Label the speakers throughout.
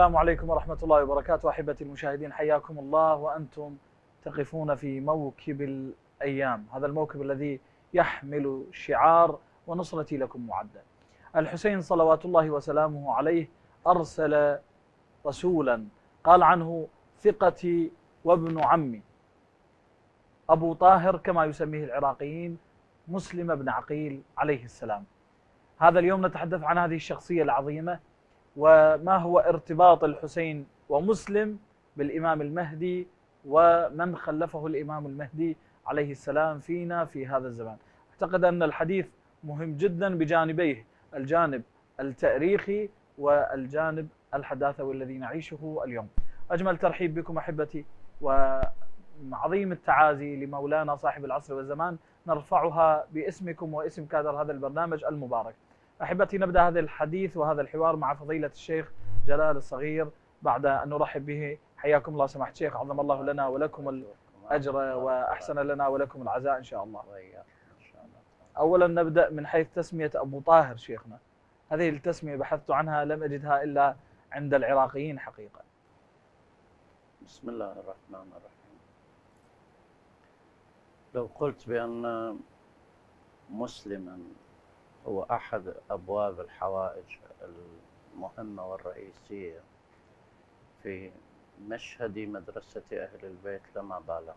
Speaker 1: السلام عليكم ورحمة الله وبركاته أحبتي المشاهدين حياكم الله وأنتم تقفون في موكب الأيام. هذا الموكب الذي يحمل شعار ونصرتي لكم معدة. الحسين صلوات الله وسلامه عليه أرسل رسولا قال عنه ثقتي وابن عمي. أبو طاهر كما يسميه العراقيين مسلم بن عقيل عليه السلام. هذا اليوم نتحدث عن هذه الشخصية العظيمة وما هو ارتباط الحسين ومسلم بالإمام المهدي ومن خلفه الإمام المهدي عليه السلام فينا في هذا الزمان. أعتقد أن الحديث مهم جدا بجانبيه الجانب التاريخي والجانب الحداثوي الذي نعيشه اليوم. أجمل ترحيب بكم أحبتي وعظيم التعازي لمولانا صاحب العصر والزمان نرفعها باسمكم واسم كادر هذا البرنامج المبارك. أحبتي نبدأ هذا الحديث وهذا الحوار مع فضيلة الشيخ جلال الصغير بعد أن نرحب به. حياكم الله سماحة الشيخ. عظم الله لنا ولكم الأجر وأحسن لنا ولكم العزاء إن شاء الله. أولا نبدأ من حيث تسمية أبو طاهر شيخنا. هذه التسمية بحثت عنها لم أجدها إلا عند العراقيين حقيقة.
Speaker 2: بسم الله الرحمن الرحيم. لو قلت بأن مسلما هو أحد أبواب الحوائج المهمة والرئيسية في مشهد مدرسة أهل البيت لما بالغت.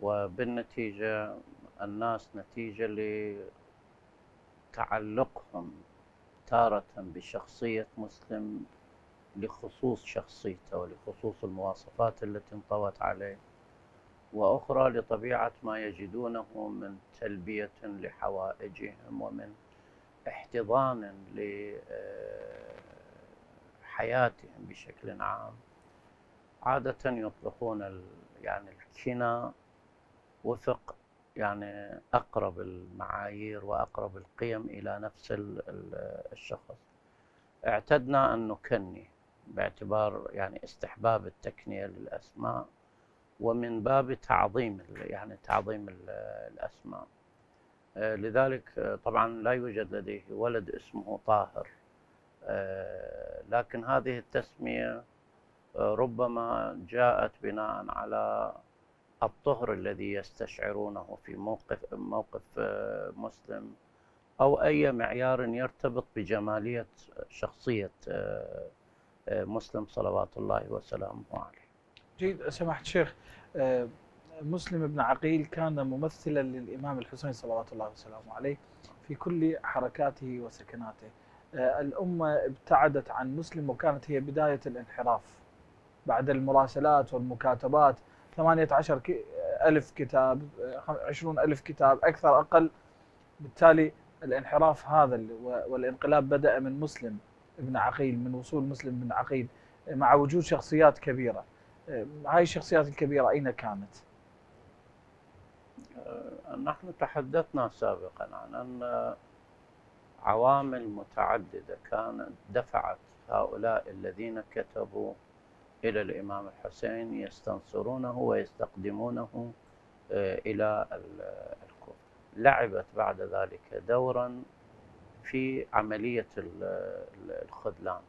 Speaker 2: وبالنتيجة الناس نتيجة لتعلقهم تارة بشخصية مسلم لخصوص شخصيته ولخصوص المواصفات التي انطوت عليه. وأخرى لطبيعة ما يجدونه من تلبية لحوائجهم ومن احتضان لحياتهم بشكل عام. عادة يطلقون يعني الكنى وفق يعني أقرب المعايير وأقرب القيم إلى نفس الشخص. اعتدنا أن نكني باعتبار يعني استحباب التكنية للأسماء. ومن باب تعظيم يعني تعظيم الأسماء. آه، لذلك آه، طبعا لا يوجد لديه ولد اسمه طاهر. آه، لكن هذه التسمية ربما جاءت بناء على الطهر الذي يستشعرونه في موقف موقف مسلم أو أي معيار يرتبط بجمالية شخصية مسلم صلوات الله وسلامه عليه.
Speaker 1: جيد سماحة الشيخ. مسلم بن عقيل كان ممثلا للإمام الحسين صلوات الله وسلامه عليه في كل حركاته وسكناته. آه، الأمة ابتعدت عن مسلم وكانت هي بداية الانحراف بعد المراسلات والمكاتبات. 18 ألف كتاب 20 ألف كتاب أكثر أقل. بالتالي الانحراف هذا والانقلاب بدأ من مسلم ابن عقيل من وصول مسلم بن عقيل مع وجود شخصيات كبيرة. هاي الشخصيات الكبيرة أين كانت؟
Speaker 2: أه، نحن تحدثنا سابقا عن أن عوامل متعددة كانت دفعت هؤلاء الذين كتبوا إلى الإمام الحسين يستنصرونه ويستقدمونه أه، إلى الكوفة لعبت بعد ذلك دورا في عملية الخذلان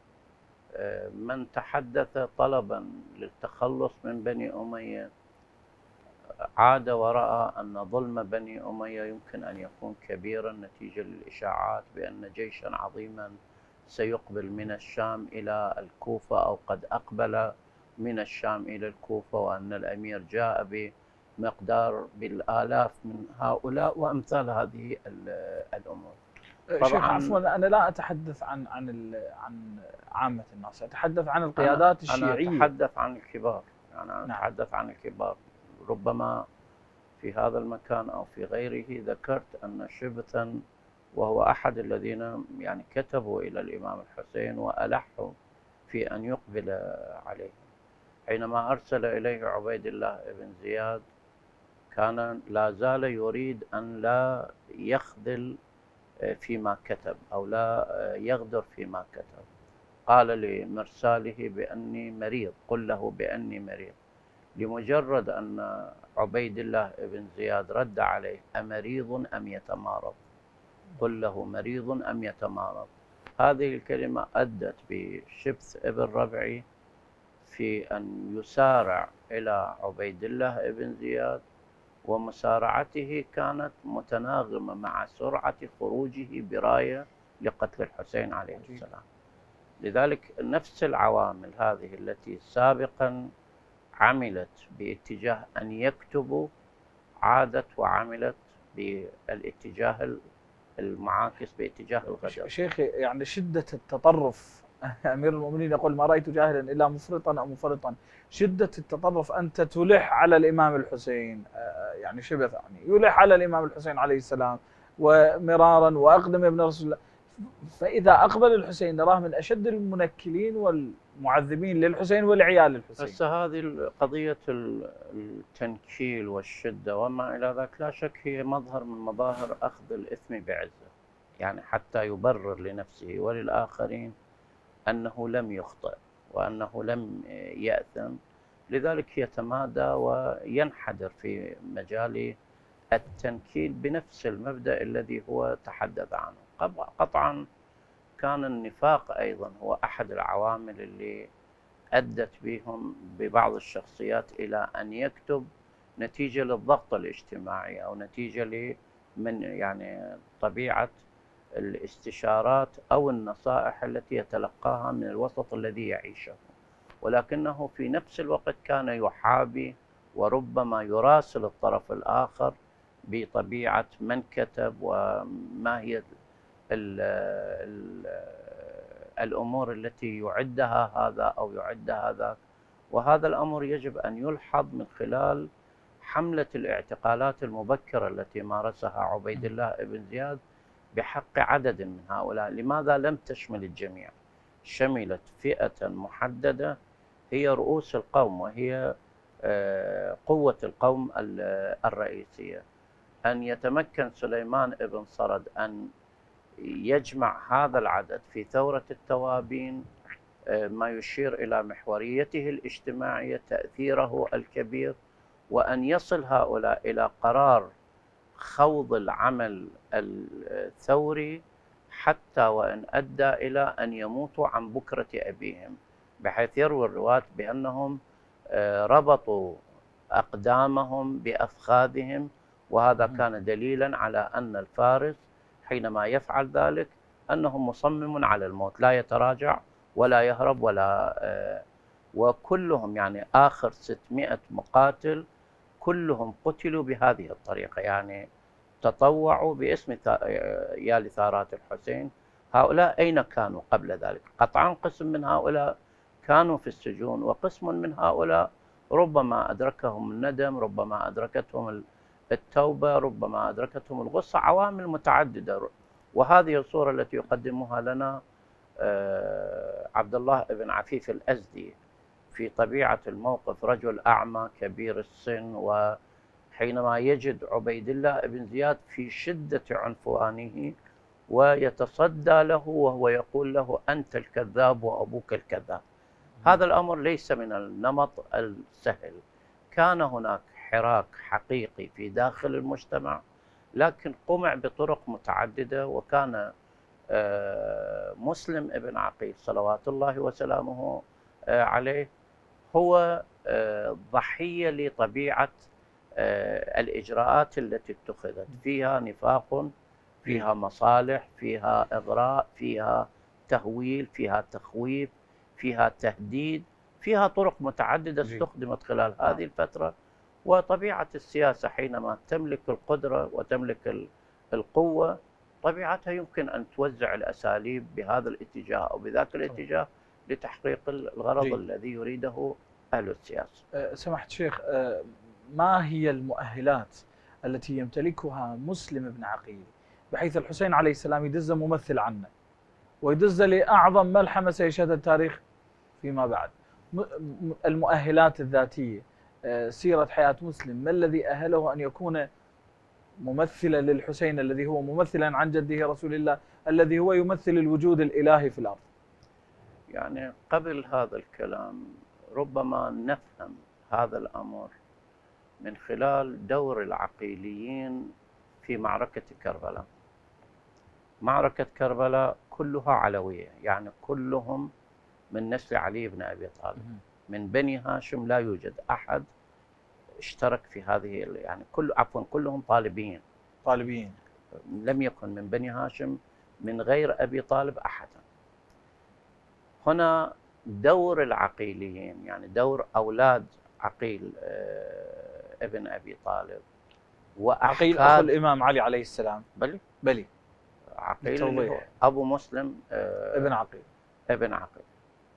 Speaker 2: من تحدث طلبا للتخلص من بني أمية عاد ورأى أن ظلم بني أمية يمكن أن يكون كبيرا نتيجة للإشاعات بأن جيشا عظيما سيقبل من الشام إلى الكوفة أو قد أقبل من الشام إلى الكوفة وأن الأمير جاء بمقدار بالآلاف من هؤلاء وأمثال هذه الأمور.
Speaker 1: شيخ عفوا أنا لا أتحدث عن عن عن عامة الناس أتحدث عن القيادات
Speaker 2: أنا
Speaker 1: الشيعية.
Speaker 2: أنا أتحدث عن الكبار يعني أنا نعم. أتحدث عن الكبار. ربما في هذا المكان أو في غيره ذكرت أن شبثا وهو أحد الذين يعني كتبوا إلى الإمام الحسين وألحوا في أن يقبل عليه. حينما أرسل إليه عبيد الله بن زياد كان لا زال يريد أن لا يخذل فيما كتب أو لا يغدر فيما كتب. قال لمرساله بأني مريض قل له بأني مريض. لمجرد أن عبيد الله بن زياد رد عليه أمريض أم يتمارض؟ قل له مريض أم يتمارض. هذه الكلمة أدت بشبث ابن ربعي في أن يسارع إلى عبيد الله بن زياد ومسارعته كانت متناغمة مع سرعة خروجه براية لقتل الحسين عليه السلام. لذلك نفس العوامل هذه التي سابقا عملت باتجاه أن يكتبوا عادت وعملت بالاتجاه المعاكس باتجاه الغدر.
Speaker 1: شيخي يعني شدة التطرف أمير المؤمنين يقول ما رأيت جاهلا إلا مفرطا أو مفرطا شدة التطرف أنت تلح على الإمام الحسين. آه، يعني شبه يعني يلح على الإمام الحسين عليه السلام ومرارا وأقدم ابن رسول الله. فإذا أقبل الحسين نراه من أشد المنكلين والمعذبين للحسين ولعيال الحسين
Speaker 2: هسه هذه قضية التنكيل والشدة وما إلى ذلك لا شك هي مظهر من مظاهر أخذ الإثم بعزة. يعني حتى يبرر لنفسه وللآخرين أنه لم يخطئ وأنه لم يأثم. لذلك يتمادى وينحدر في مجال التنكيل بنفس المبدأ الذي هو تحدث عنه. قطعا كان النفاق أيضا هو أحد العوامل اللي أدت بهم ببعض الشخصيات إلى أن يكتب نتيجة للضغط الاجتماعي أو نتيجة من يعني طبيعة الاستشارات أو النصائح التي يتلقاها من الوسط الذي يعيشه. ولكنه في نفس الوقت كان يحابي وربما يراسل الطرف الآخر بطبيعة من كتب وما هي ال ال الأمور التي يعدها هذا أو يعد هذا وهذا الأمر يجب أن يلحظ من خلال حملة الاعتقالات المبكرة التي مارسها عبيد الله بن زياد بحق عدد من هؤلاء. لماذا لم تشمل الجميع؟ شملت فئة محددة هي رؤوس القوم وهي آه، قوة القوم الرئيسية. أن يتمكن سليمان بن صرد أن يجمع هذا العدد في ثورة التوابين آه، ما يشير إلى محوريته الاجتماعية تأثيره الكبير وأن يصل هؤلاء إلى قرار خوض العمل الثوري حتى وإن أدى إلى أن يموتوا عن بكرة أبيهم بحيث يروي الرواة بأنهم آه، ربطوا أقدامهم بأفخاذهم وهذا كان دليلا على أن الفارس حينما يفعل ذلك أنه مصمم على الموت لا يتراجع ولا يهرب ولا آه، وكلهم يعني آخر 600 مقاتل كلهم قتلوا بهذه الطريقة يعني تطوعوا باسم يا لثارات الحسين. هؤلاء أين كانوا قبل ذلك؟ قطعا قسم من هؤلاء كانوا في السجون وقسم من هؤلاء ربما أدركهم الندم ربما أدركتهم التوبة ربما أدركتهم الغصة عوامل متعددة. وهذه الصورة التي يقدمها لنا آه، عبد الله بن عفيف الأزدي. في طبيعة الموقف رجل أعمى كبير السن وحينما يجد عبيد الله بن زياد في شدة عنفوانه ويتصدى له وهو يقول له أنت الكذاب وأبوك الكذاب. هذا الأمر ليس من النمط السهل. كان هناك حراك حقيقي في داخل المجتمع لكن قمع بطرق متعددة وكان آه، مسلم ابن عقيل صلوات الله وسلامه آه، عليه. هو آه، ضحية لطبيعة الإجراءات التي اتخذت. فيها نفاق فيها مصالح فيها إغراء فيها تهويل فيها تخويف فيها تهديد فيها طرق متعددة استخدمت خلال هذه الفترة. وطبيعة السياسة حينما تملك القدرة وتملك القوة طبيعتها يمكن أن توزع الأساليب بهذا الاتجاه أو بذاك الاتجاه. لتحقيق الغرض جي. الذي يريده أهل السياسة.
Speaker 1: أه، سمحت شيخ أه، ما هي المؤهلات التي يمتلكها مسلم بن عقيل؟ بحيث الحسين عليه السلام يدز ممثل عنه ويدز لأعظم ملحمة سيشهدها التاريخ فيما بعد. المؤهلات الذاتية آه، سيرة حياة مسلم ما الذي أهله أن يكون ممثلا للحسين الذي هو ممثلا عن جده رسول الله الذي هو يمثل الوجود الإلهي في الأرض؟
Speaker 2: يعني قبل هذا الكلام ربما نفهم هذا الأمر من خلال دور العقيليين في معركة كربلاء. معركة كربلاء كلها علوية يعني كلهم من نسل علي بن أبي طالب. من بني هاشم لا يوجد أحد اشترك في هذه يعني كل عفوا كلهم طالبين.
Speaker 1: طالبين.
Speaker 2: لم يكن من بني هاشم من غير أبي طالب أحدا. هنا دور العقيليين يعني دور أولاد عقيل آه، ابن أبي طالب
Speaker 1: عقيل أخو الإمام علي عليه السلام.
Speaker 2: بلي؟
Speaker 1: بلي.
Speaker 2: عقيل أبو مسلم
Speaker 1: آه، ابن عقيل.
Speaker 2: ابن عقيل.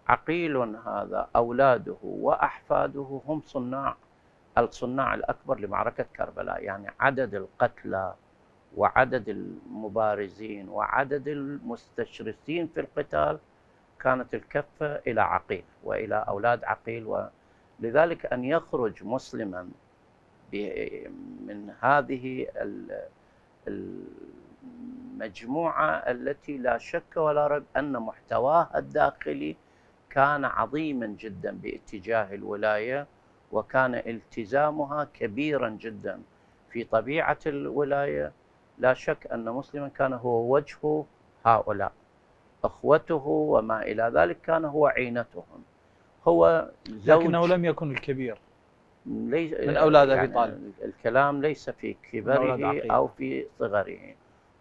Speaker 2: عقيل هذا أولاده وأحفاده هم صناع الصناع الأكبر لمعركة كربلاء يعني عدد القتلى وعدد المبارزين وعدد المستشرسين في القتال كانت الكفة إلى عقيل وإلى أولاد عقيل ولذلك أن يخرج مسلما من هذه المجموعة التي لا شك ولا ريب أن محتواها الداخلي كان عظيما جدا باتجاه الولاية وكان التزامها كبيرا جدا في طبيعة الولاية. لا شك أن مسلما كان هو وجه هؤلاء. أخوته وما إلى ذلك كان هو عينتهم. هو
Speaker 1: زوج لكنه لم يكن الكبير.
Speaker 2: ليس
Speaker 1: من أولاد يعني أبي طالب.
Speaker 2: الكلام ليس في كبره أو في صغره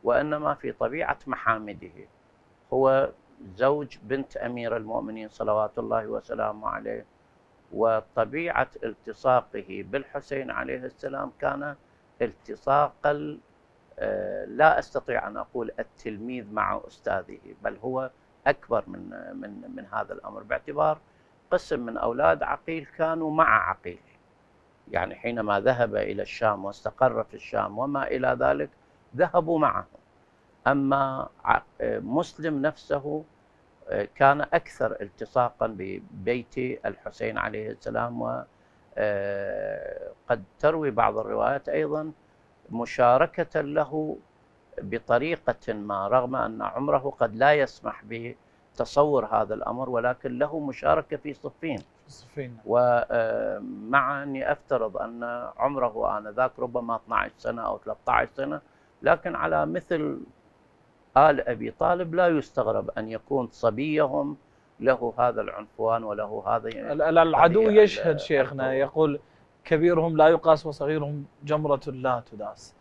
Speaker 2: وإنما في طبيعة محامده. هو زوج بنت أمير المؤمنين صلوات الله وسلامه عليه وطبيعة التصاقه بالحسين عليه السلام كان التصاق لا أستطيع أن أقول التلميذ مع استاذه بل هو أكبر من من من هذا الأمر. باعتبار قسم من أولاد عقيل كانوا مع عقيل. يعني حينما ذهب إلى الشام واستقر في الشام وما إلى ذلك ذهبوا معه. أما مسلم نفسه آه، كان أكثر التصاقا ببيت الحسين عليه السلام وقد آه، تروي بعض الروايات أيضا مشاركة له بطريقة ما رغم أن عمره قد لا يسمح بتصور هذا الأمر ولكن له مشاركة في صفين.
Speaker 1: صفين.
Speaker 2: ومع أني أفترض أن عمره آنذاك ربما 12 سنة أو 13 سنة لكن على مثل آل أبي طالب لا يستغرب أن يكون صبيهم له هذا العنفوان وله هذا
Speaker 1: العدو يشهد شيخنا يقول كبيرهم لا يقاس وصغيرهم جمرة لا تداس.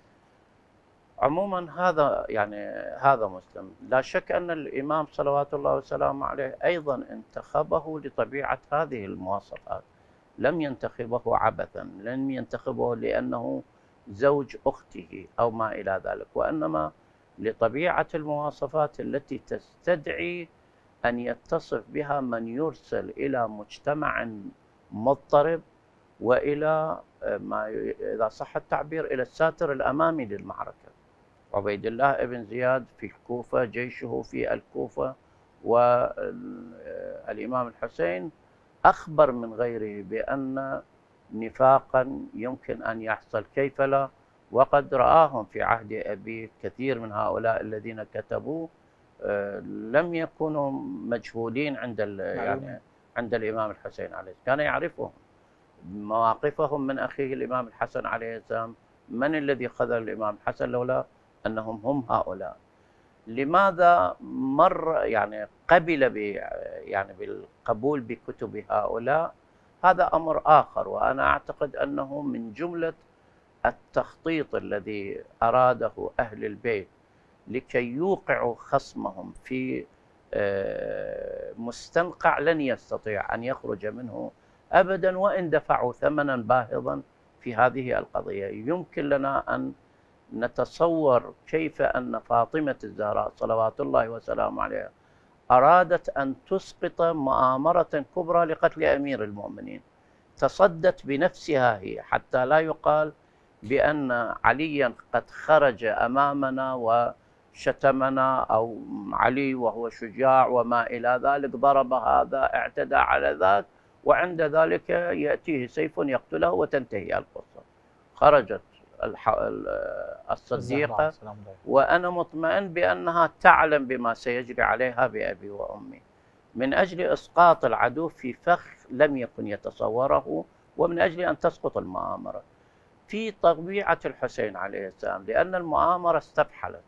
Speaker 2: عموما هذا يعني هذا مسلم. لا شك أن الإمام صلوات الله وسلامه عليه أيضا انتخبه لطبيعة هذه المواصفات. لم ينتخبه عبثا لم ينتخبه لأنه زوج أخته أو ما إلى ذلك وإنما لطبيعة المواصفات التي تستدعي أن يتصف بها من يرسل إلى مجتمع مضطرب وإلى آه، ما إذا صح التعبير إلى الساتر الأمامي للمعركة. عبيد الله ابن زياد في الكوفة، جيشه في الكوفة والإمام الحسين أخبر من غيره بأن نفاقا يمكن أن يحصل. كيف لا؟ وقد رآهم في عهد ابيه كثير من هؤلاء الذين كتبوا آه، لم يكونوا مجهولين عند يعني عند الإمام الحسين عليه كان يعرفهم. مواقفهم من أخيه الإمام الحسن عليه السلام. من الذي خذل الإمام الحسن لولا أنهم هم هؤلاء؟ لماذا مر يعني قبل يعني بالقبول بكتب هؤلاء؟ هذا أمر آخر وأنا أعتقد أنه من جملة التخطيط الذي أراده أهل البيت لكي يوقعوا خصمهم في آه، مستنقع لن يستطيع أن يخرج منه ابدا وإن دفعوا ثمنا باهظا في هذه القضية. يمكن لنا أن نتصور كيف أن فاطمة الزهراء صلوات الله وسلامه عليها أرادت أن تسقط مؤامرة كبرى لقتل أمير المؤمنين. تصدت بنفسها هي حتى لا يقال بأن عليا قد خرج أمامنا وشتمنا أو علي وهو شجاع وما إلى ذلك ضرب هذا اعتدى على ذاك. وعند ذلك يأتيه سيف يقتله وتنتهي القصة. خرجت الصديقة وأنا مطمئن بأنها تعلم بما سيجري عليها بأبي وأمي. من أجل إسقاط العدو في فخ لم يكن يتصوره ومن أجل أن تسقط المؤامرة. في طبيعة الحسين عليه السلام لأن المؤامرة استفحلت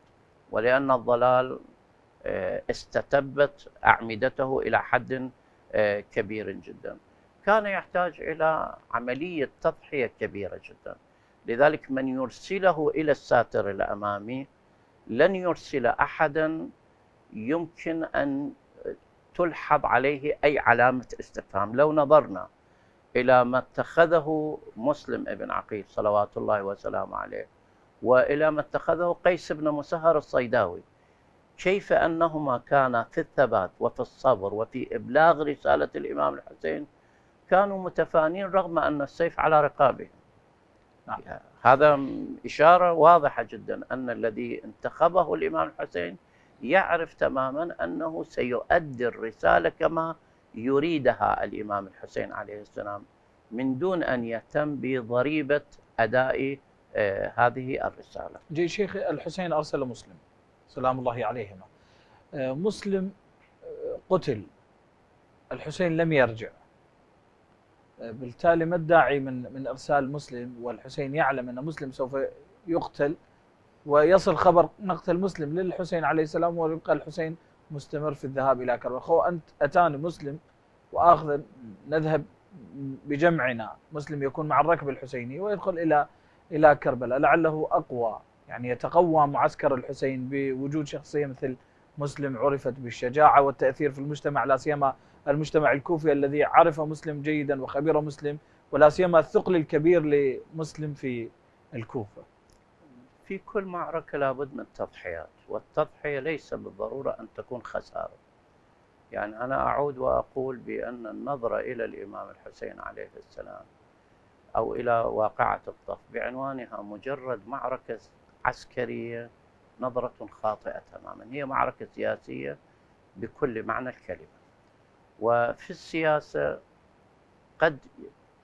Speaker 2: ولأن الضلال آه، استتبت أعمدته إلى حد كبير جدا. كان يحتاج إلى عملية تضحية كبيرة جدا. لذلك من يرسله إلى الساتر الأمامي لن يرسل أحدا يمكن أن تلحظ عليه أي علامة استفهام. لو نظرنا إلى ما اتخذه مسلم ابن عقيل صلوات الله وسلامه عليه وإلى ما اتخذه قيس بن مسهر الصيداوي كيف أنهما كانا في الثبات وفي الصبر وفي إبلاغ رسالة الإمام الحسين كانوا متفانين رغم أن السيف على رقابهم نعم. هذا إشارة واضحة جدا أن الذي انتخبه الإمام الحسين يعرف تماما أنه سيؤدي الرسالة كما يريدها الإمام الحسين عليه السلام من دون أن يهتم بضريبة أداء آه هذه الرسالة.
Speaker 1: شيخ الحسين أرسل مسلم. سلام الله عليهما. آه مسلم آه، قتل. الحسين لم يرجع. آه، بالتالي ما الداعي من من إرسال مسلم؟ والحسين يعلم أن مسلم سوف يقتل. ويصل خبر مقتل مسلم للحسين عليه السلام ويبقى الحسين مستمر في الذهاب إلى كربلاء. خو أنت أتاني مسلم وآخذ نذهب بجمعنا. مسلم يكون مع الركب الحسيني ويدخل إلى إلى كربلاء. لعله أقوى. يعني يتقوى معسكر الحسين بوجود شخصية مثل مسلم عرفت بالشجاعة والتأثير في المجتمع لا سيما المجتمع الكوفي الذي عرف مسلم جيدا وخبير مسلم ولا سيما الثقل الكبير لمسلم في الكوفة.
Speaker 2: في كل معركة لابد من التضحيات والتضحية ليس بالضرورة أن تكون خسارة يعني أنا أعود وأقول بأن النظرة إلى الإمام الحسين عليه السلام أو إلى واقعة الطف بعنوانها مجرد معركة عسكرية نظرة خاطئة تماما. هي معركة سياسية بكل معنى الكلمة. وفي السياسة قد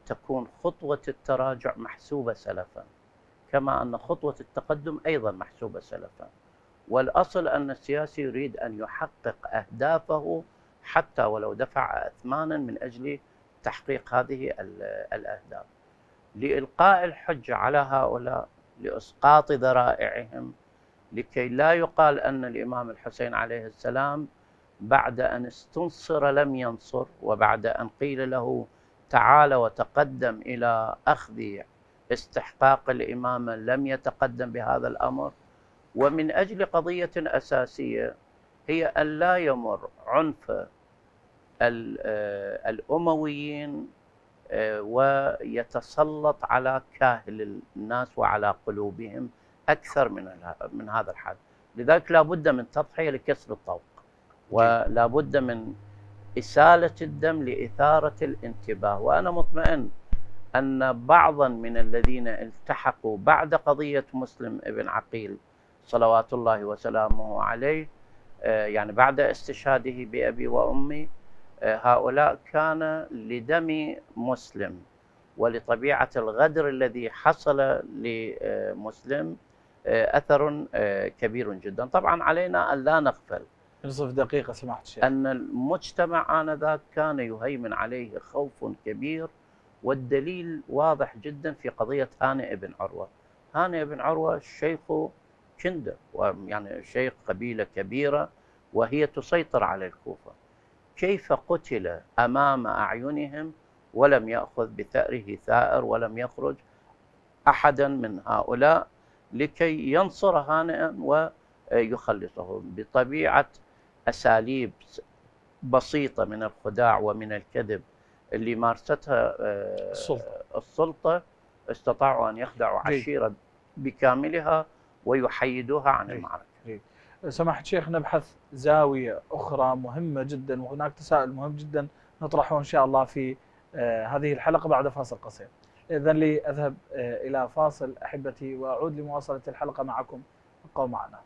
Speaker 2: تكون خطوة التراجع محسوبة سلفا كما أن خطوة التقدم أيضا محسوبة سلفا. والأصل أن السياسي يريد أن يحقق أهدافه حتى ولو دفع أثمانا من أجل تحقيق هذه الأهداف. لإلقاء الحجة على هؤلاء لإسقاط ذرائعهم لكي لا يقال أن الإمام الحسين عليه السلام بعد أن استنصر لم ينصر وبعد أن قيل له تعال وتقدم إلى أخذ استحقاق الإمامة لم يتقدم بهذا الأمر. ومن أجل قضية أساسية هي أن لا يمر عنف آه، الأمويين آه، ويتسلط على كاهل الناس وعلى قلوبهم أكثر من من هذا الحد. لذلك لا بد من تضحية لكسر الطوق ولا بد من إسالة الدم لإثارة الانتباه. وأنا مطمئن أن بعضا من الذين التحقوا بعد قضية مسلم ابن عقيل صلوات الله وسلامه عليه آه، يعني بعد استشهاده بأبي وأمي آه، هؤلاء كان لدم مسلم ولطبيعة الغدر الذي حصل لمسلم آه، أثر كبير جدا. طبعا علينا أن لا نغفل.
Speaker 1: نصف دقيقة سمحت الشيخ
Speaker 2: أن المجتمع آنذاك كان يهيمن عليه خوف كبير والدليل واضح جدا في قضية هانئ بن عروة. هانئ بن عروة شيخ كندة يعني شيخ قبيلة كبيرة وهي تسيطر على الكوفة. كيف قتل أمام أعينهم ولم يأخذ بثأره ثائر ولم يخرج أحدا من هؤلاء لكي ينصر هانئا ويخلصه بطبيعة أساليب بسيطة من الخداع ومن الكذب اللي مارستها آه، السلطة. السلطة. استطاعوا أن يخدعوا عشيرة بكاملها ويحيدوها عن المعركة.
Speaker 1: سماحة الشيخ نبحث زاوية أخرى مهمة جدا وهناك تساؤل مهم جدا نطرحه إن شاء الله في آه، هذه الحلقة بعد فاصل قصير. إذن لي أذهب آه، إلى فاصل أحبتي وأعود لمواصلة الحلقة معكم. ابقوا معنا.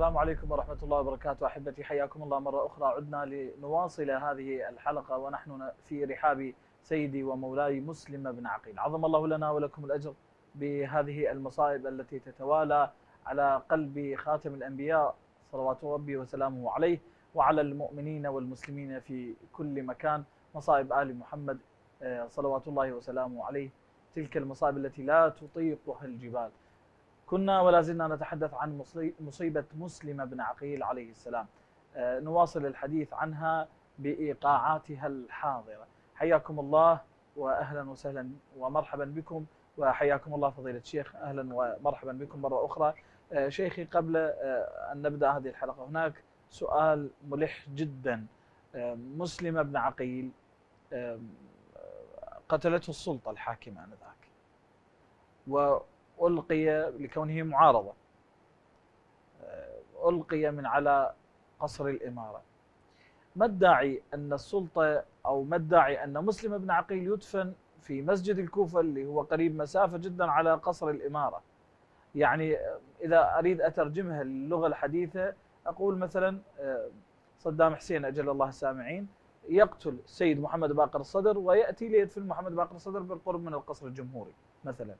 Speaker 1: السلام عليكم ورحمة الله وبركاته. أحبتي حياكم الله مرة أخرى. عدنا لنواصل هذه الحلقة ونحن في رحاب سيدي ومولاي مسلم بن عقيل. عظم الله لنا ولكم الأجر بهذه المصائب التي تتوالى على قلب خاتم الأنبياء صلوات ربي وسلامه عليه وعلى المؤمنين والمسلمين في كل مكان. مصائب آل محمد آه، صلوات الله وسلامه عليه. تلك المصائب التي لا تطيقها الجبال. كنا ولا زلنا نتحدث عن مصيبة مسلم بن عقيل عليه السلام. آه، نواصل الحديث عنها بإيقاعاتها الحاضرة. حياكم الله وأهلا وسهلا ومرحبا بكم. وحياكم الله فضيلة الشيخ أهلا ومرحبا بكم مرة أخرى. آه، شيخي قبل آه، أن نبدأ هذه الحلقة هناك سؤال ملح جدا. مسلم بن عقيل قتلته السلطة الحاكمة آنذاك. وألقي لكونه معارضة. ألقي من على قصر الإمارة. ما الداعي أن السلطة أو ما الداعي أن مسلم بن عقيل يدفن في مسجد الكوفة اللي هو قريب مسافة جدا على قصر الإمارة؟ يعني إذا أريد أترجمها للغة الحديثة أقول مثلا صدام حسين أجل الله السامعين يقتل السيد محمد باقر الصدر ويأتي ليدفن محمد باقر الصدر بالقرب من القصر الجمهوري مثلا.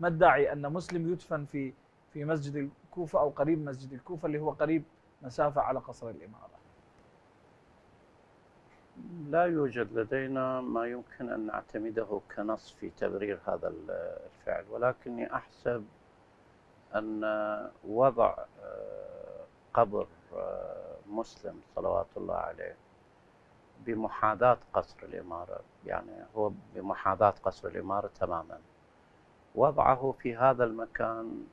Speaker 1: ما الداعي أن مسلم يدفن في في مسجد الكوفة أو قريب مسجد الكوفة اللي هو قريب مسافة على قصر الإمارة؟
Speaker 2: لا يوجد لدينا ما يمكن أن نعتمده كنص في تبرير هذا الفعل ولكني أحسب أن وضع آه، قبر آه، مسلم صلوات الله عليه بمحاذاة قصر الإمارة يعني هو بمحاذاة قصر الإمارة تماما. وضعه في هذا المكان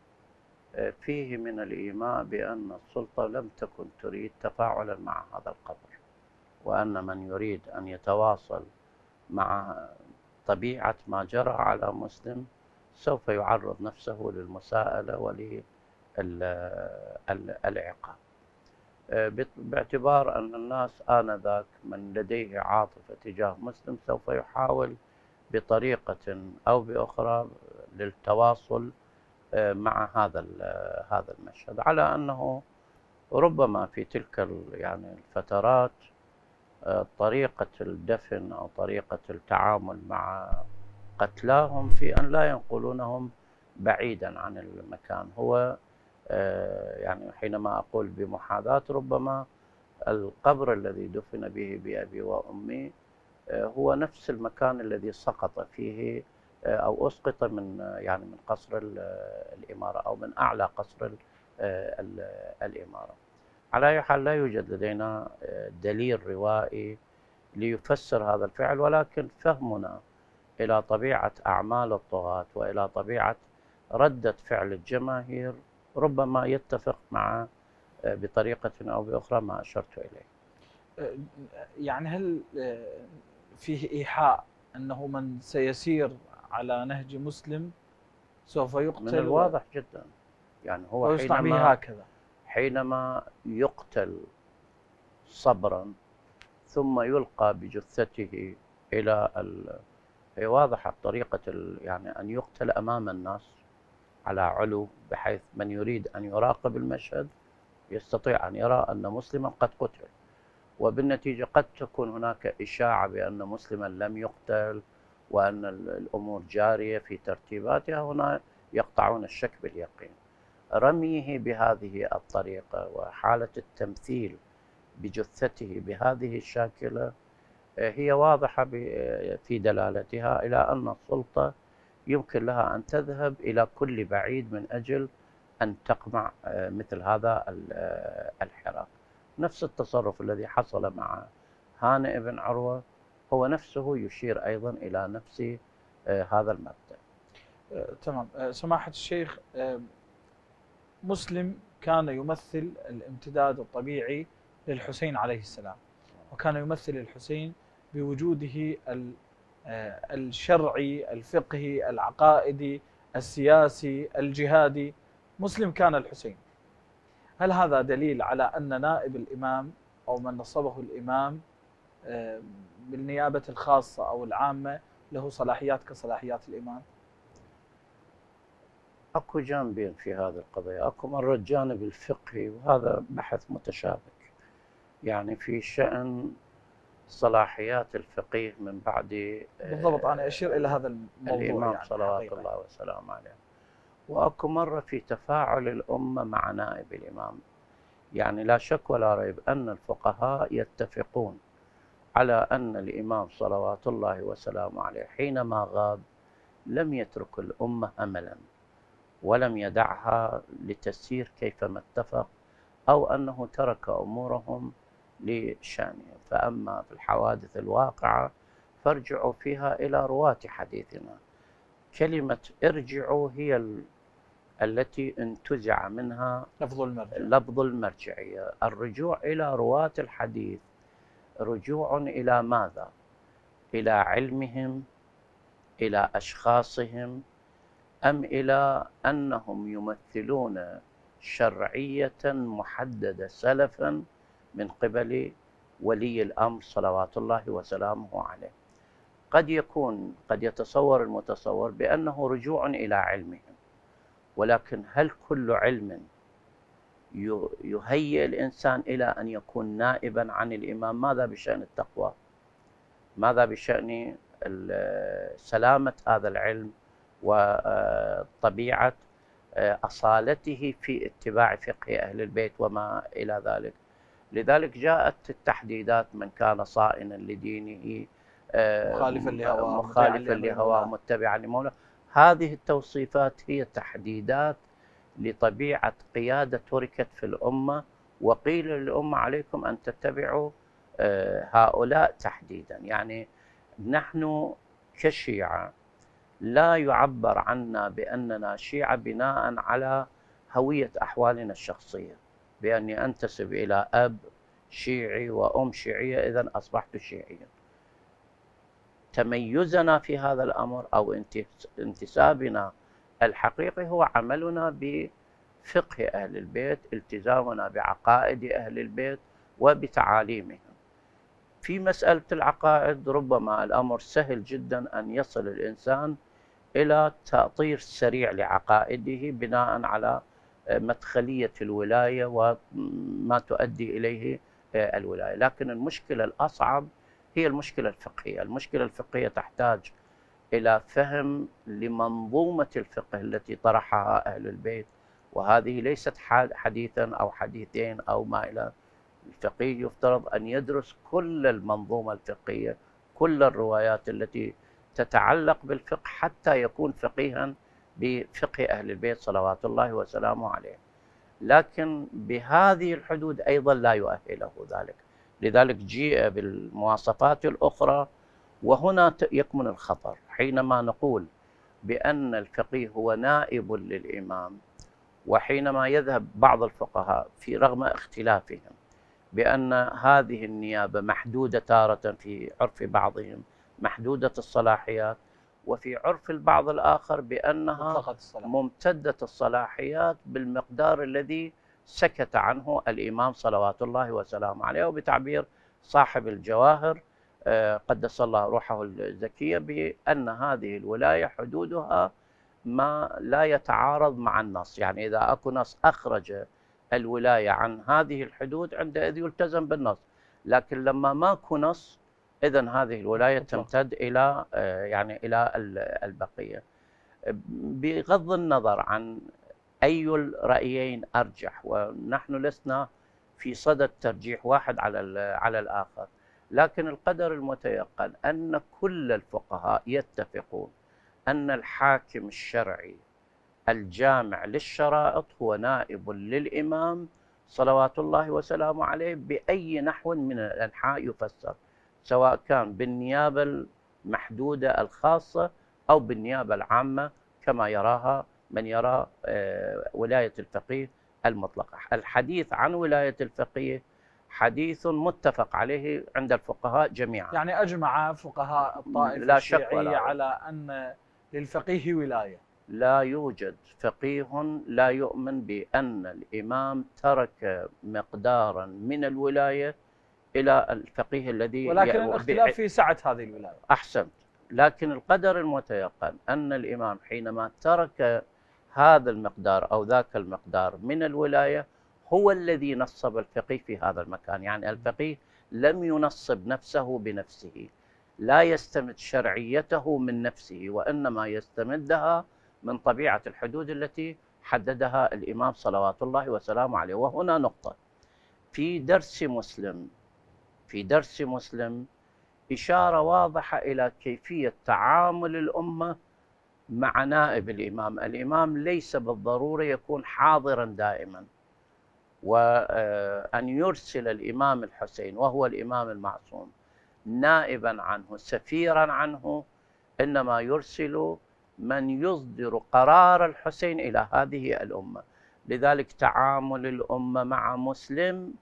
Speaker 2: آه، فيه من الإيماء بأن السلطة لم تكن تريد تفاعلا مع هذا القبر وأن من يريد أن يتواصل مع طبيعة ما جرى على مسلم سوف يعرض نفسه للمساءلة وللعقاب آه، باعتبار أن الناس آنذاك من لديه عاطفة تجاه مسلم سوف يحاول بطريقة أو بأخرى للتواصل آه، مع هذا هذا المشهد. على أنه ربما في تلك يعني الفترات آه، طريقة الدفن أو طريقة التعامل مع قتلاهم في أن لا ينقلونهم بعيدا عن المكان. هو آه، يعني حينما أقول بمحاذاة ربما القبر الذي دفن به بأبي وأمي آه، هو نفس المكان الذي سقط فيه أو أسقط من يعني من قصر الإمارة أو من أعلى قصر الإمارة. على أي حال لا يوجد لدينا آه، دليل روائي ليفسر هذا الفعل ولكن فهمنا إلى طبيعة أعمال الطغاة وإلى طبيعة ردة فعل الجماهير ربما يتفق مع آه، بطريقة أو بأخرى ما أشرت إليه.
Speaker 1: آه، يعني هل فيه إيحاء أنه من سيسير على نهج مسلم سوف يقتل من
Speaker 2: الواضح جدا.
Speaker 1: يعني هو حينما هكذا.
Speaker 2: حينما يقتل صبرا ثم يلقى بجثته إلى ال... هي واضحة طريقة ال... يعني أن يقتل أمام الناس على علو بحيث من يريد أن يراقب المشهد يستطيع أن يرى أن مسلما قد قتل. وبالنتيجة قد تكون هناك إشاعة بأن مسلما لم يقتل وأن الأمور جارية في ترتيباتها هنا يقطعون الشك باليقين. رميه بهذه الطريقة وحالة التمثيل بجثته بهذه الشاكلة آه، هي واضحة آه، في دلالتها إلى أن السلطة يمكن لها أن تذهب إلى كل بعيد من أجل أن تقمع آه، مثل هذا الحراك. نفس التصرف الذي حصل مع هانئ بن عروة هو نفسه يشير أيضا إلى نفس هذا المبدأ.
Speaker 1: تمام. سماحة الشيخ مسلم كان يمثل الامتداد الطبيعي للحسين عليه السلام وكان يمثل الحسين بوجوده آه، الشرعي الفقهي العقائدي السياسي الجهادي. مسلم كان الحسين. هل هذا دليل على أن نائب الإمام أو من نصبه الإمام آه، بالنيابة الخاصة أو العامة له صلاحيات كصلاحيات الإمام
Speaker 2: أكو جانبين في هذه القضية، أكو مره الجانب الفقهي وهذا بحث متشابك. يعني في شأن صلاحيات الفقيه من بعد
Speaker 1: بالضبط أنا أشير إلى هذا الموضوع
Speaker 2: الإمام
Speaker 1: يعني
Speaker 2: صلوات
Speaker 1: حقيقة.
Speaker 2: الله وسلامه عليه. وأكو مرة في تفاعل الأمة مع نائب الإمام. يعني لا شك ولا ريب أن الفقهاء يتفقون على أن الإمام صلوات الله وسلامه عليه حينما غاب لم يترك الأمة املا ولم يدعها لتسير كيفما اتفق أو أنه ترك أمورهم لشانهم فأما في الحوادث الواقعة فارجعوا فيها إلى رواة حديثنا. كلمة ارجعوا هي ال- التي انتزع منها
Speaker 1: لفظ المرجع.
Speaker 2: لفظ المرجعية. الرجوع إلى رواة الحديث رجوع إلى ماذا؟ إلى علمهم إلى أشخاصهم أم إلى أنهم يمثلون شرعية محددة سلفا من قبل ولي الأمر صلوات الله وسلامه عليه؟ قد يكون قد يتصور المتصور بأنه رجوع إلى علمهم ولكن هل كل علم يهيئ الإنسان إلى أن يكون نائبا عن الإمام. ماذا بشأن التقوى؟ ماذا بشأن ال- سلامة هذا العلم وطبيعه أصالته في اتباع فقه أهل البيت وما إلى ذلك؟ لذلك جاءت التحديدات من كان صائنا لدينه آه،
Speaker 1: مخالفا لهواه،
Speaker 2: مخالفا لهواه. متبعا لمولاه. هذه التوصيفات هي تحديدات لطبيعة قيادة تركت في الأمة وقيل للأمة عليكم أن تتبعوا آه، هؤلاء تحديدا. يعني نحن كشيعة لا يعبر عنا بأننا شيعة بناء على هوية أحوالنا الشخصية بأني أنتسب إلى أب شيعي وأم شيعية اذا أصبحت شيعيا. تميزنا في هذا أو انتس- انتسابنا الحقيقي هو عملنا بفقه أهل البيت التزامنا بعقائد أهل البيت وبتعاليمهم. في مسألة العقائد ربما الأمر سهل جدا أن يصل الإنسان إلى تأطير سريع لعقائده بناء على مدخلية الولاية وما تؤدي إليه الولاية، لكن المشكلة الأصعب هي المشكلة الفقهية، المشكلة الفقهية تحتاج إلى فهم لمنظومة الفقه التي طرحها أهل البيت وهذه ليست حديثا أو حديثين أو ما إلى الفقيه يفترض أن يدرس كل المنظومة الفقهية، كل الروايات التي تتعلق بالفقه حتى يكون فقيها بفقه أهل البيت صلوات الله وسلامه عليه. لكن بهذه الحدود أيضا لا يؤهله ذلك. لذلك جيء بالمواصفات الأخرى وهنا يكمن الخطر. حينما نقول بأن الفقيه هو نائب للإمام وحينما يذهب بعض الفقهاء في رغم اختلافهم بأن هذه النيابة محدودة تارة في عرف بعضهم محدودة الصلاحيات وفي عرف البعض
Speaker 1: مطلقة الصلاة
Speaker 2: ممتدة الصلاحيات بالمقدار الذي سكت عنه الإمام صلوات الله وسلامه عليه وبتعبير صاحب الجواهر قدس الله روحه الزكية بأن هذه الولاية حدودها ما لا يتعارض مع النص. يعني إذا أكو نص أخرج الولاية عن هذه الحدود عندئذ يلتزم بالنص. لكن لما ماكو نص إذا هذه الولاية
Speaker 1: مطلق.
Speaker 2: تمتد إلى آه، يعني إلى ال- البقية. بغض النظر عن أي الرأيين أرجح ونحن لسنا في صدد ترجيح واحد على على الآخر. لكن القدر المتيقن أن كل الفقهاء يتفقون أن الحاكم الشرعي الجامع للشرائط هو نائب للإمام صلوات الله وسلامه عليه بأي نحو من الأنحاء يفسر سواء كان بالنيابة المحدودة الخاصة أو بالنيابة العامة كما يراها من يرى آه، ولاية الفقيه المطلقة. الحديث عن ولاية الفقيه حديث متفق عليه عند الفقهاء جميعا.
Speaker 1: يعني أجمع فقهاء الطائفة
Speaker 2: لا شك ولا.
Speaker 1: على أن للفقيه ولاية.
Speaker 2: لا يوجد فقيه لا يؤمن بأن الإمام ترك مقدارا من الولاية إلى الفقيه الذي
Speaker 1: ولكن الاختلاف في سعة هذه الولاية.
Speaker 2: أحسنت. لكن القدر المتيقن أن الإمام حينما ترك هذا المقدار أو ذاك المقدار من الولاية هو الذي نصب الفقيه في هذا المكان. يعني الفقيه لم ينصب نفسه بنفسه لا يستمد شرعيته من نفسه وإنما يستمدها من طبيعة الحدود التي حددها الإمام صلوات الله وسلامه عليه. وهنا نقطة. في درس مسلم في درس مسلم إشارة واضحة إلى كيفية تعامل الأمة مع نائب الإمام. الإمام ليس بالضرورة يكون حاضرا دائما. وأن يرسل الإمام الحسين وهو الإمام المعصوم نائبا عنه سفيرا عنه إنما يرسل من يصدر قرار الحسين إلى هذه الأمة. لذلك تعامل الأمة مع مسلم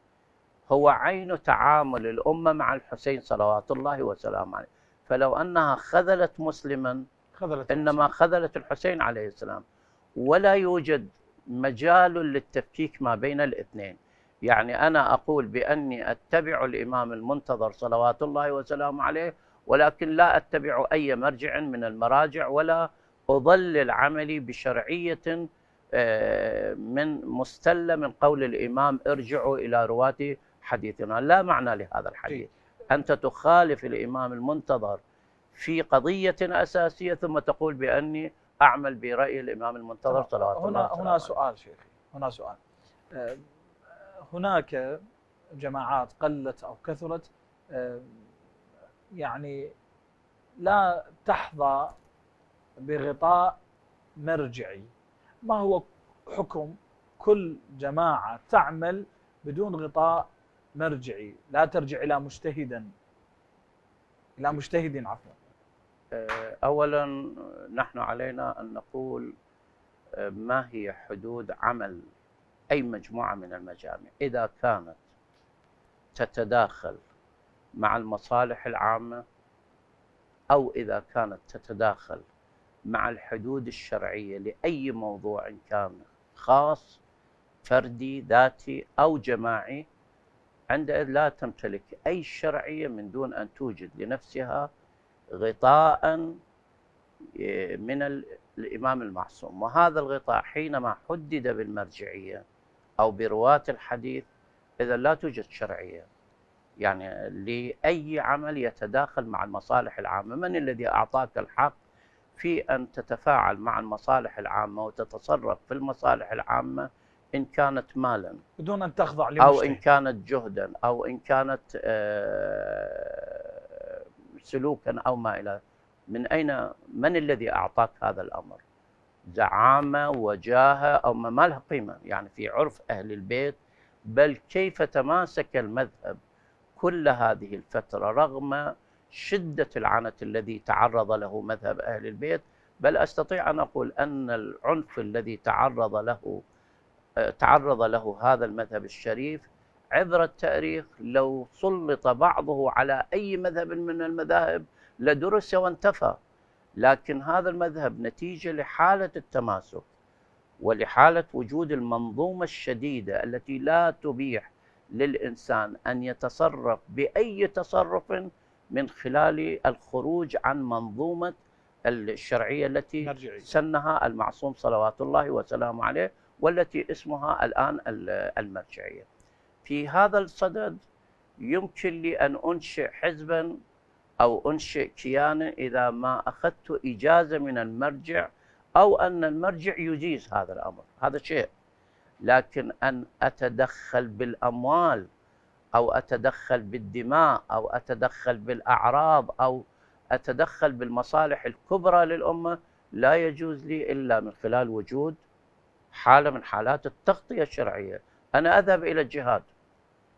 Speaker 2: هو عين تعامل الأمة مع الحسين صلوات الله وسلامه عليه. فلو أنها خذلت مسلما خذلت إنما خذلت الحسين عليه السلام. ولا يوجد مجال للتفكيك ما بين الاثنين. يعني أنا أقول بأني أتبع الإمام المنتظر صلوات الله وسلامه عليه ولكن لا أتبع أي مرجع من المراجع ولا أضلل عملي بشرعية آه، من مستلة من قول الإمام ارجعوا إلى رواة حديثنا. لا معنى لهذا الحديث. أنت تخالف الإمام المنتظر في قضية أساسية ثم تقول بأني أعمل برأي الإمام المنتظر صلوات
Speaker 1: الله
Speaker 2: هنا
Speaker 1: هنا سؤال شيخي هنا سؤال. آه، هناك جماعات قلت أو كثرت آه، يعني لا تحظى بغطاء مرجعي. ما هو حكم كل جماعة تعمل بدون غطاء مرجعي؟ لا ترجع إلى مجتهدا. إلى مجتهد عفوا.
Speaker 2: آه، أولا نحن علينا أن نقول آه، ما هي حدود عمل أي مجموعة من المجامع؟ إذا كانت تتداخل مع المصالح العامة أو إذا كانت تتداخل مع الحدود الشرعية لأي موضوع كان خاص فردي ذاتي أو جماعي عندئذ لا تمتلك أي شرعية من دون أن توجد لنفسها غطاء من الإمام المعصوم. وهذا الغطاء حينما حدد بالمرجعية أو برواة الحديث إذا لا توجد شرعية. يعني لأي عمل يتداخل مع المصالح العامة. من الذي أعطاك الحق في أن تتفاعل مع المصالح العامة وتتصرف في المصالح العامة إن كانت مالا
Speaker 1: بدون أن تخضع
Speaker 2: لمشتري. أو إن كانت جهدا أو إن كانت آه، سلوكا أو ما إلى من أين من الذي أعطاك هذا الأمر؟ زعامة وجاهة أو ما, لها قيمة؟ يعني في عرف أهل البيت بل كيف تماسك المذهب كل هذه الفترة رغم شدة العنت الذي تعرض له مذهب أهل البيت؟ بل أستطيع أن أقول أن العنف الذي تعرض له تعرض له هذا المذهب الشريف عبر التاريخ لو سلط بعضه على أي مذهب من المذاهب لدرس وانتفى لكن هذا المذهب نتيجة لحالة التماسك ولحالة وجود المنظومة الشديدة التي لا تبيح للإنسان أن يتصرف بأي تصرف من خلال الخروج عن منظومة الشرعية التي مرجعي. سنها المعصوم صلوات الله وسلامه عليه والتي اسمها الآن المرجعية في هذا الصدد يمكن لي أن أنشئ حزبا أو أنشئ كيانا إذا ما أخذت إجازة من المرجع أو أن المرجع يجيز هذا الأمر. هذا شيء. لكن أن أتدخل بالأموال أو أتدخل بالدماء أو أتدخل بالأعراض أو أتدخل بالمصالح الكبرى للأمة لا يجوز لي إلا من خلال وجود حالة من حالات التغطية الشرعية. أنا أذهب إلى الجهاد.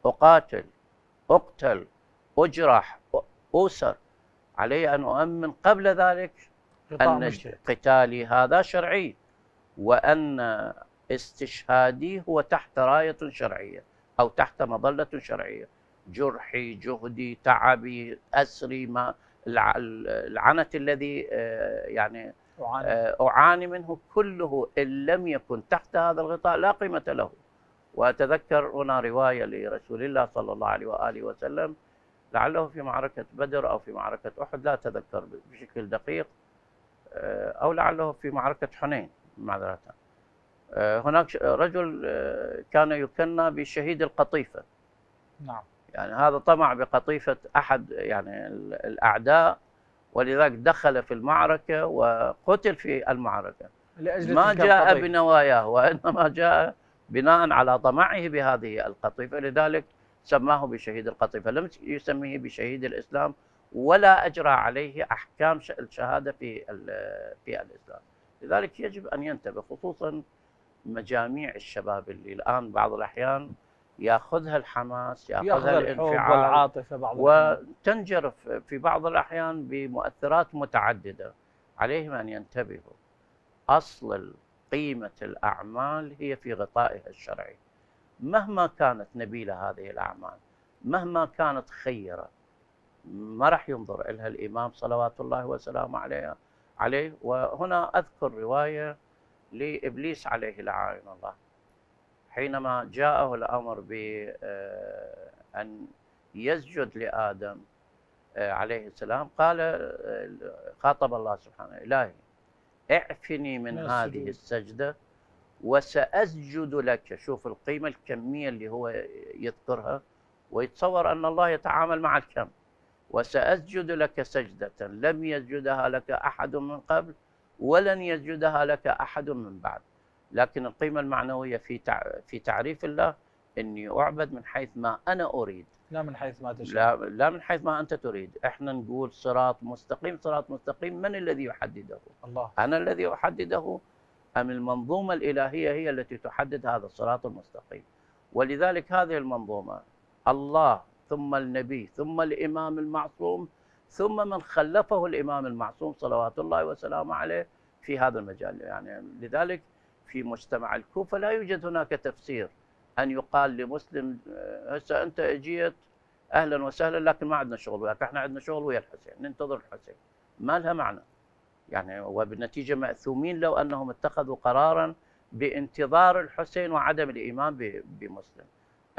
Speaker 2: أقاتل أقتل أجرح أوسر. علي أن أؤمن قبل ذلك أن قتالي هذا شرعي وأن استشهادي هو تحت راية شرعية أو تحت مظلة شرعية. جرحي جهدي تعبي أسري ما العنت الذي آه، يعني. آه، أعاني منه كله إن لم يكن تحت هذا الغطاء لا قيمة له. وأتذكر هنا رواية لرسول الله صلى الله عليه وآله وسلم لعله في معركة بدر أو في معركة أحد لا أتذكر بشكل دقيق آه، أو لعله في معركة حنين معذرة. آه، هناك رجل آه، كان يكنى بشهيد القطيفة.
Speaker 1: نعم.
Speaker 2: يعني هذا طمع بقطيفة أحد يعني الأعداء ولذلك دخل في المعركة وقتل في المعركة.
Speaker 1: لأجل
Speaker 2: ما جاء بنواياه وإنما جاء بناء على طمعه بهذه القطيفة. لذلك سماه بشهيد القطيفة. لم يسميه بشهيد الإسلام ولا أجرى عليه أحكام الشهادة في في الإسلام. لذلك يجب أن ينتبه خصوصا مجاميع الشباب اللي الآن بعض الأحيان يأخذها الحماس يأخذها الانفعال
Speaker 1: والعاطفة بعض
Speaker 2: وتنجرف في بعض الأحيان بمؤثرات متعددة. عليهم أن ينتبهوا. أصل قيمة الأعمال هي في غطائها الشرعي. مهما كانت نبيلة هذه الأعمال مهما كانت خيرة ما راح ينظر لها الإمام صلوات الله وسلامه عليه عليه. وهنا أذكر رواية لإبليس عليه لعائن الله. حينما جاءه الأمر بان آه، يسجد لآدم آه، عليه السلام قال آه، خاطب الله سبحانه إلهي اعفني من هذه السجدة وسأسجد لك. شوف القيمة الكمية اللي هو يذكرها ويتصور أن الله يتعامل مع الكم. وسأسجد لك سجدة. لم يسجدها لك أحد من قبل ولن يسجدها لك أحد من بعد. لكن القيمة المعنوية في في تعريف الله إني أعبد من حيث ما أنا أريد.
Speaker 1: لا من حيث ما تشاء.
Speaker 2: لا لا من حيث ما أنت تريد. إحنا نقول صراط مستقيم صراط مستقيم. من الذي يحدده؟
Speaker 1: الله.
Speaker 2: أنا الذي أحدده أم المنظومة الإلهية هي التي تحدد هذا الصراط المستقيم؟ ولذلك هذه المنظومة الله ثم النبي ثم الإمام المعصوم ثم من خلفه الإمام المعصوم صلوات الله وسلامه عليه في هذا المجال. يعني لذلك في مجتمع الكوفة لا يوجد هناك تفسير أن يقال لمسلم آه، هسه أنت اجيت أهلا وسهلا لكن ما عندنا شغل وياك. إحنا عندنا شغل ويا الحسين. ننتظر الحسين. ما لها معنى. يعني وبالنتيجة مأثومين لو أنهم اتخذوا قرارا بانتظار الحسين وعدم الإيمان بمسلم.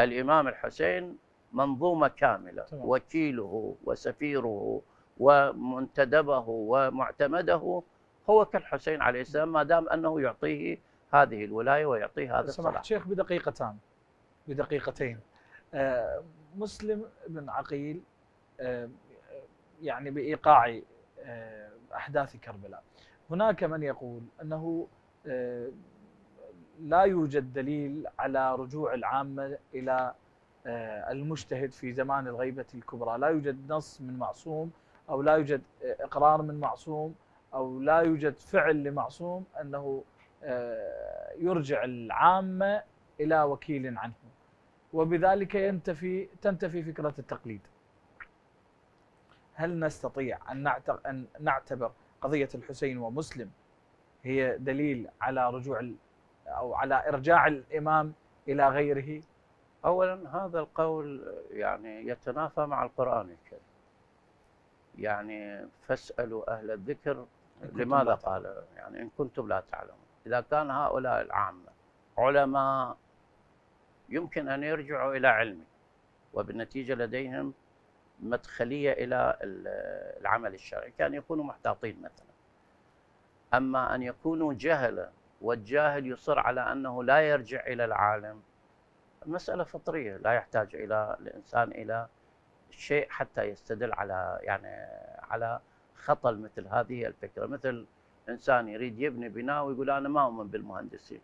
Speaker 2: الإمام الحسين منظومة كاملة. وكيله وسفيره ومنتدبه ومعتمده هو كالحسين عليه السلام ما دام أنه يعطيه هذه الولاية ويعطيه هذا الصلاح.
Speaker 1: شيخ بدقيقتان. بدقيقتين. آه، مسلم بن عقيل آه، يعني بإيقاع آه، أحداث كربلاء. هناك من يقول أنه لا يوجد دليل على رجوع العامة إلى المجتهد في زمان الغيبة الكبرى، لا يوجد نص من معصوم أو لا يوجد إقرار من معصوم أو لا يوجد فعل لمعصوم أنه يرجع العامة إلى وكيل عنه. وبذلك ينتفي تنتفي فكرة التقليد. هل نستطيع أن أن نعتبر قضية الحسين ومسلم هي دليل على رجوع أو على إرجاع الإمام إلى غيره؟
Speaker 2: أولا هذا القول يعني يتنافى مع القرآن الكريم. يعني فاسألوا أهل الذكر لماذا قال يعني إن كنتم لا تعلمون. إذا كان هؤلاء العامة علماء يمكن أن يرجعوا إلى علمه وبالنتيجة لديهم مدخلية إلى العمل الشرعي كان يكونوا محتاطين مثلا. أما أن يكونوا جهلة والجاهل يصر على أنه لا يرجع إلى العالم مسألة فطرية لا يحتاج إلى الإنسان إلى شيء حتى يستدل على يعني على خطل مثل هذه الفكرة. مثل إنسان يريد يبني بناء ويقول أنا ما أؤمن بالمهندسين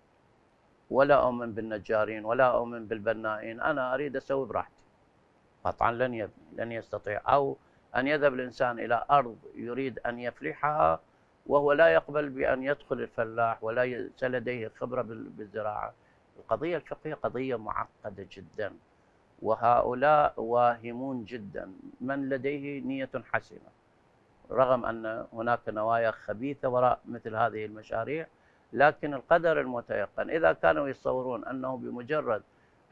Speaker 2: ولا أؤمن بالنجارين ولا أؤمن بالبنائين أنا أريد أسوي براحتي. قطعا لن يبني لن يستطيع. أو أن يذهب الإنسان إلى أرض يريد أن يفلحها وهو لا يقبل بأن يدخل الفلاح ولا ليس لديه خبرة بالزراعة. القضية الفقهية قضية معقدة جدا وهؤلاء واهمون جدا. من لديه نية حسنه رغم أن هناك نوايا خبيثة وراء مثل هذه المشاريع لكن القدر المتيقن. إذا كانوا يتصورون أنه بمجرد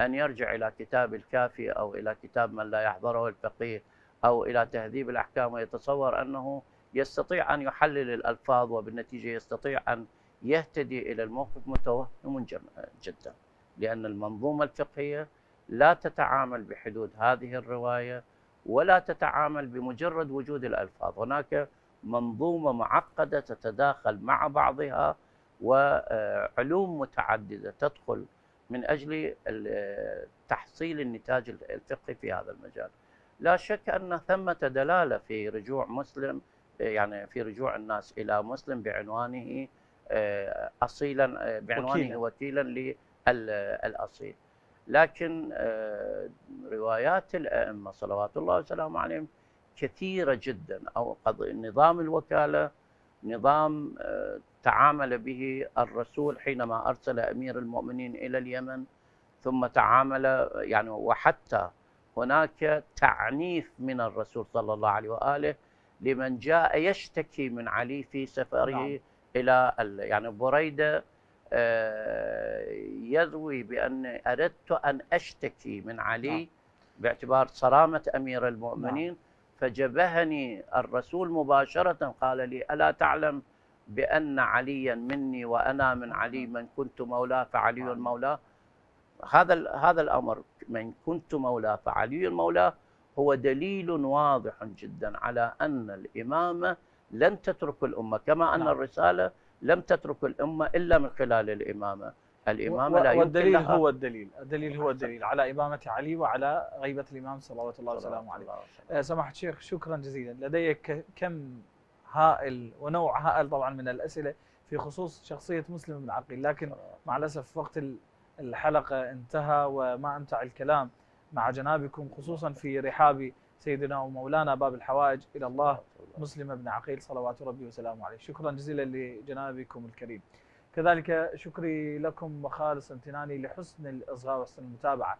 Speaker 2: أن يرجع إلى كتاب الكافي أو إلى كتاب من لا يحضره الفقيه أو إلى تهذيب الأحكام ويتصور أنه يستطيع أن يحلل الألفاظ وبالنتيجة يستطيع أن يهتدي إلى الموقف متوهم جدا. لأن المنظومة الفقهية لا تتعامل بحدود هذه الرواية ولا تتعامل بمجرد وجود الألفاظ. هناك منظومة معقدة تتداخل مع بعضها وعلوم متعددة تدخل من أجل تحصيل النتاج الفقهي في هذا المجال. لا شك أن ثمة دلالة في رجوع مسلم يعني في رجوع الناس إلى مسلم بعنوانه آه، أصيلا بعنوانه وكيلا للأصيل. لكن آه، روايات الأئمة صلوات الله وسلامه عليهم كثيرة جدا أو نظام الوكالة نظام آه، تعامل به الرسول حينما أرسل أمير المؤمنين إلى اليمن ثم تعامل يعني وحتى هناك تعنيف من الرسول صلى الله عليه وآله لمن جاء يشتكي من علي في سفره نعم. إلى يعني بريدة يروي بأن أردت أن أشتكي من علي نعم. باعتبار صرامة أمير المؤمنين نعم. فجبهني الرسول مباشرة قال لي ألا تعلم بأن عليا مني وأنا من علي من كنت مولاه فعلي نعم. مولاه هذا هذا الأمر من كنت مولاه فعلي مولاه هو دليل واضح جدا على أن الإمامة لن تترك الأمة كما أن نعم. الرسالة لم تترك الأمة إلا من خلال الإمامة. الإمامة لا
Speaker 1: والدليل لها هو الدليل. الدليل هو الدليل. على إمامة علي وعلى غيبة الإمام صلوات الله وسلامه عليه. آه، سماحة الشيخ شكرا جزيلا. لديك كم هائل ونوع هائل طبعا من الأسئلة في خصوص شخصية مسلم بن عقيل. لكن مع الأسف وقت الحلقة انتهى وما أمتع الكلام مع جنابكم خصوصا في رحاب سيدنا ومولانا باب الحوائج إلى الله مسلم بن عقيل صلوات ربي وسلامه عليه. شكرا جزيلا لجنابكم الكريم. كذلك شكري لكم وخالص امتناني لحسن الإصغاء وحسن المتابعة.